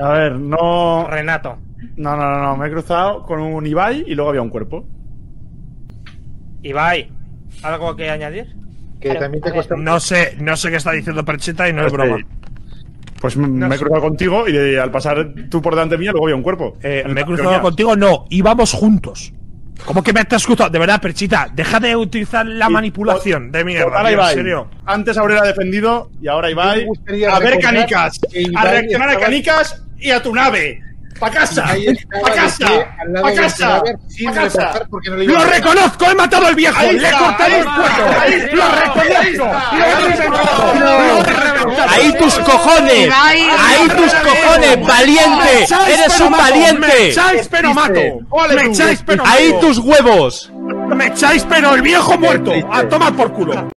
A ver, no. Renato. No, no, no, no. Me he cruzado con un Ibai y luego había un cuerpo. Ibai, ¿algo que añadir? Que también te cuesta. No sé, no sé qué está diciendo Percheta y no es Pues, broma. eh, Pues me he cruzado contigo y al pasar tú por delante mía luego había un cuerpo. Eh, me he cruzado contigo, no, íbamos juntos. ¿Cómo que me has cruzado? De verdad, Perchita, deja de utilizar la Y manipulación de mierda, ahora tío, en Ibai. serio. Antes Aurora ha defendido y ahora Ibai. A ver, canicas. A Ibai reaccionar a canicas y a tu nave. ¡Pa casa! ¡Pa casa! ¡Pa casa! ¡Pa casa! ¡Lo reconozco! ¡He matado al viejo! ¡Le he cortado el cuello! ¡Lo reconozco! ¡Lo he tus cojones! ¡Ahí tus cojones! ¡Valiente! ¡Me echáis, ¡Eres un mato! ¡Me valiente! echáis, pero mato! ¡Me echáis, pero ¡Ahí tus huevos! ¡Me echáis, pero el viejo muerto! ¡A tomar por culo!